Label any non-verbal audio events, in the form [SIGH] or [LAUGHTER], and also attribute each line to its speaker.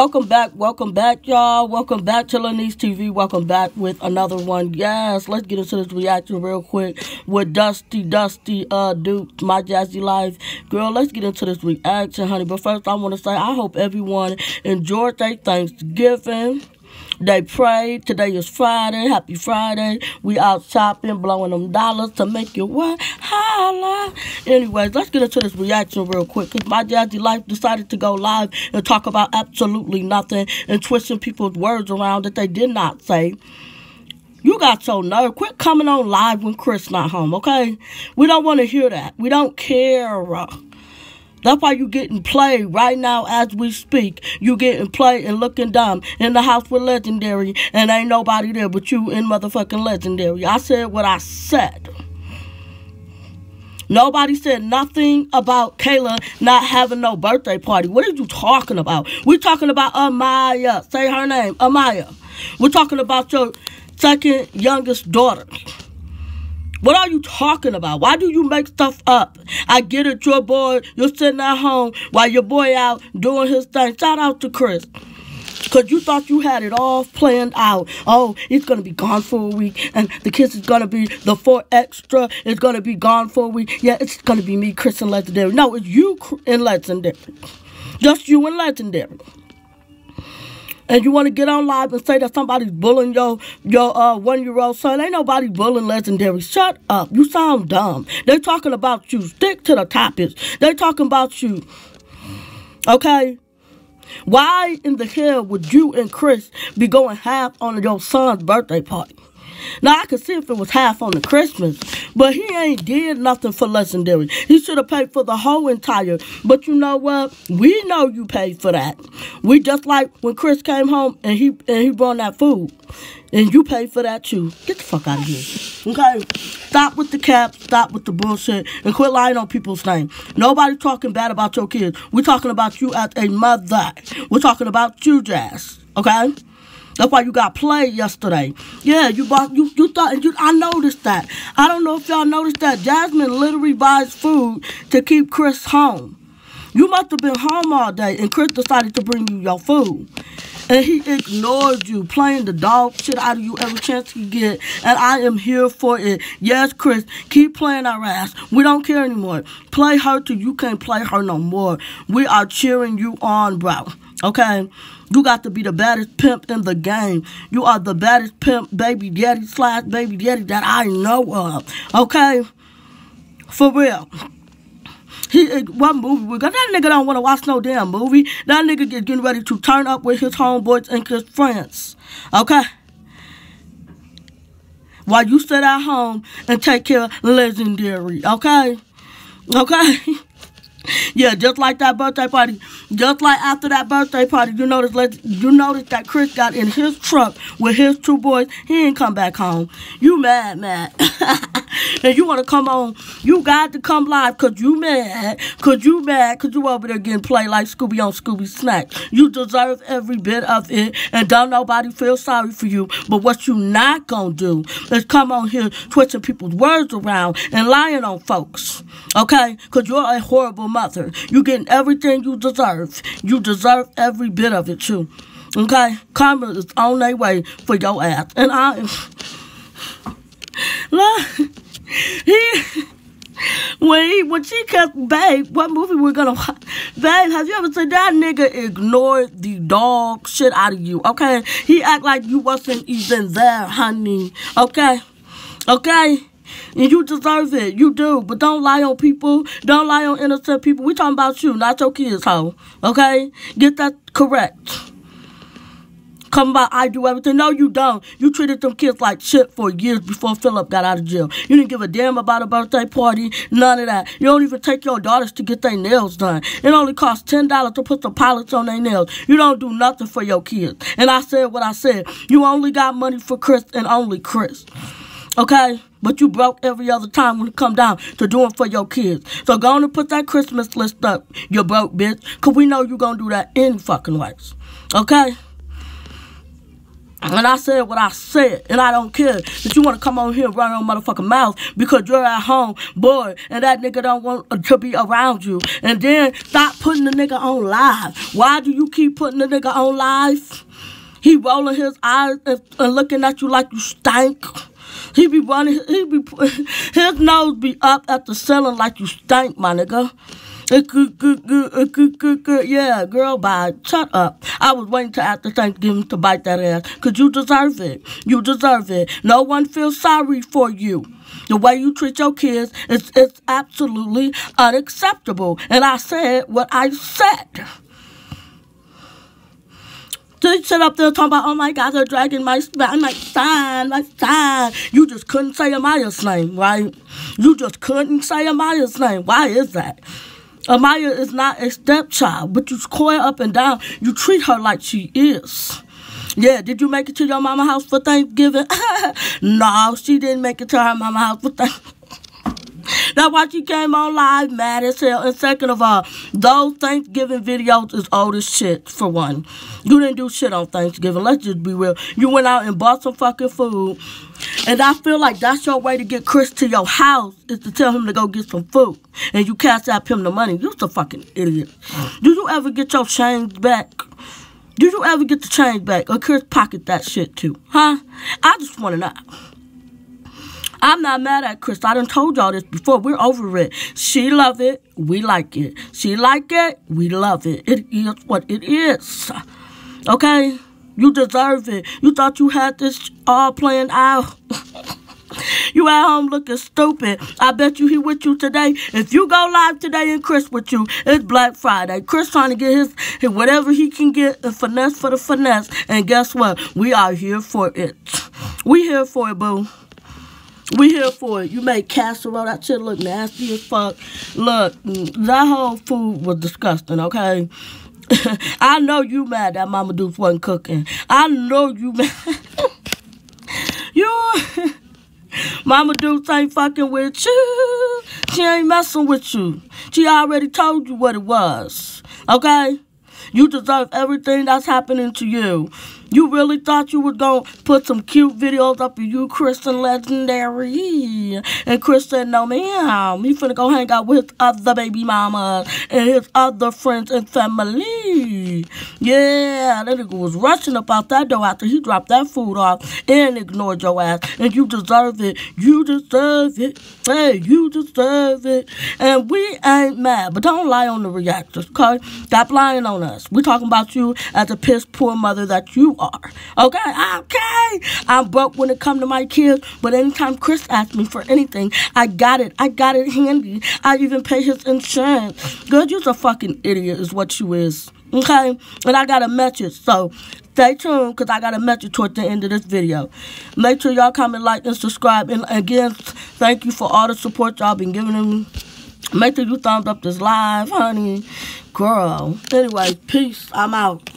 Speaker 1: Welcome back, welcome back, y'all. Welcome back to Laneise TV. Welcome back with another one. Yes, let's get into this reaction real quick with Dusty, Dusty, uh, Duke, My Jazzy Life. Girl, let's get into this reaction, honey. But first, I want to say I hope everyone enjoyed their Thanksgiving. They prayed. Today is Friday. Happy Friday. We out shopping, blowing them dollars to make you what? Holla. Anyways, let's get into this reaction real quick. Because my jazzy life decided to go live and talk about absolutely nothing and twisting people's words around that they did not say. You got so nerve. Quit coming on live when Chris not home, okay? We don't want to hear that. We don't care. That's why you getting played right now as we speak. You getting played and looking dumb in the house with Legendary and ain't nobody there but you in motherfucking Legendary. I said what I said. Nobody said nothing about Kayla not having no birthday party. What are you talking about? We're talking about Amaya. Say her name, Amaya. We're talking about your second youngest daughter. What are you talking about? Why do you make stuff up? I get it, your boy, you're sitting at home while your boy out doing his thing. Shout out to Chris. Because you thought you had it all planned out. Oh, it's going to be gone for a week. And the kids is going to be, the four extra is going to be gone for a week. Yeah, it's going to be me, Chris, and Legendary. No, it's you and Legendary. Just you and Legendary and you want to get on live and say that somebody's bullying your your uh, one year old son, ain't nobody bullying legendary. Shut up. You sound dumb. They talking about you. Stick to the topics. They talking about you. Okay? Why in the hell would you and Chris be going half on your son's birthday party? Now I could see if it was half on the Christmas, but he ain't did nothing for Legendary. He should have paid for the whole entire. But you know what? We know you paid for that. We just like when Chris came home and he and he brought that food. And you paid for that too. Get the fuck out of here. Okay? Stop with the cap, stop with the bullshit, and quit lying on people's name. Nobody talking bad about your kids. We're talking about you as a mother. We're talking about you, Jazz. Okay? That's why you got played yesterday. Yeah, you bought you you thought you I noticed that. I don't know if y'all noticed that Jasmine literally buys food to keep Chris home. You must have been home all day and Chris decided to bring you your food. And he ignored you, playing the dog shit out of you every chance he get. And I am here for it. Yes, Chris, keep playing our ass. We don't care anymore. Play her till you can't play her no more. We are cheering you on, bro. Okay? You got to be the baddest pimp in the game. You are the baddest pimp, baby daddy slash baby daddy that I know of. Okay? For real. He, eh, what movie we got? That nigga don't want to watch no damn movie. That nigga get getting ready to turn up with his homeboys and his friends. Okay? While you sit at home and take care of Legendary. Okay? Okay? [LAUGHS] Yeah, just like that birthday party. Just like after that birthday party, you notice you notice that Chris got in his truck with his two boys. He ain't come back home. You mad, mad. [LAUGHS] and you want to come on. You got to come live because you mad. Because you mad because you over there getting played like Scooby on Scooby Snack. You deserve every bit of it. And don't nobody feel sorry for you. But what you not going to do is come on here twisting people's words around and lying on folks. Okay? Because you're a horrible mother. You getting everything you deserve. You deserve every bit of it too. Okay? Karma is on their way for your ass. And I look [LAUGHS] he when he when she kept babe, what movie we're gonna watch? Babe, have you ever seen that nigga ignore the dog shit out of you? Okay? He act like you wasn't even there, honey. Okay? Okay? And you deserve it. You do. But don't lie on people. Don't lie on innocent people. We talking about you, not your kids, hoe. Okay? Get that correct. Come about I do everything. No, you don't. You treated them kids like shit for years before Philip got out of jail. You didn't give a damn about a birthday party. None of that. You don't even take your daughters to get their nails done. It only costs ten dollars to put the polish on their nails. You don't do nothing for your kids. And I said what I said. You only got money for Chris and only Chris. Okay? But you broke every other time when it come down to doing for your kids. So go on and put that Christmas list up, you broke bitch. Because we know you're going to do that any fucking ways. Okay? And I said what I said, and I don't care that you want to come on here and run your motherfucking mouth because you're at home, boy, and that nigga don't want to be around you. And then stop putting the nigga on live. Why do you keep putting the nigga on live? He rolling his eyes and, and looking at you like you stink. He be running, he be, [LAUGHS] his nose be up at the ceiling like you stink, my nigga. Uh, uh, yeah, girl, bye. Shut up. I was waiting to after Thanksgiving to bite that ass. Because you deserve it. You deserve it. No one feels sorry for you. The way you treat your kids is, is absolutely unacceptable. And I said what I said. They sit up there talking about, oh my God, they're dragging my, my son, my son. You just couldn't say Amaya's name, right? You just couldn't say Amaya's name. Why is that? Amaya is not a stepchild, but you her up and down. You treat her like she is. Yeah, did you make it to your mama house for Thanksgiving? [LAUGHS] no, she didn't make it to her mama house for Thanksgiving. That's why she came on live mad as hell. And second of all, those Thanksgiving videos is old as shit, for one. You didn't do shit on Thanksgiving. Let's just be real. You went out and bought some fucking food. And I feel like that's your way to get Chris to your house is to tell him to go get some food. And you cash out him the money. You're a fucking idiot. Do you ever get your change back? Do you ever get the change back? Or Chris pocket that shit too? Huh? I just want to know. I'm not mad at Chris. I done told y'all this before. We're over it. She love it. We like it. She like it. We love it. It is what it is. Okay? You deserve it. You thought you had this all planned out. [LAUGHS] you at home looking stupid. I bet you he with you today. If you go live today and Chris with you, it's Black Friday. Chris trying to get his, his whatever he can get and finesse for the finesse. And guess what? We are here for it. We here for it, boo. We here for it. You made casserole. That shit look nasty as fuck. Look, that whole food was disgusting, okay? [LAUGHS] I know you mad that Mama Dukes wasn't cooking. I know you [LAUGHS] mad. you... [LAUGHS] Mama Dukes ain't fucking with you. She ain't messing with you. She already told you what it was. Okay? You deserve everything that's happening to you. You really thought you were going to put some cute videos up of you, Chris and Legendary. And said, no, ma'am. He finna go hang out with other baby mamas and his other friends and family. [LAUGHS] Yeah, that nigga was rushing about that door after he dropped that food off and ignored your ass. And you deserve it. You deserve it. Hey, you deserve it. And we ain't mad, but don't lie on the reactors, okay? Stop lying on us. We're talking about you as a piss poor mother that you are. Okay, okay. I'm broke when it come to my kids, but anytime Chris asks me for anything, I got it. I got it handy. I even pay his insurance. Girl, you're a fucking idiot is what you is. Okay? And I got a message. So stay tuned because I got a message toward the end of this video. Make sure y'all comment, like, and subscribe. And again, thank you for all the support y'all been giving me. Make sure you thumbs up this live, honey. Girl. Anyway, peace. I'm out.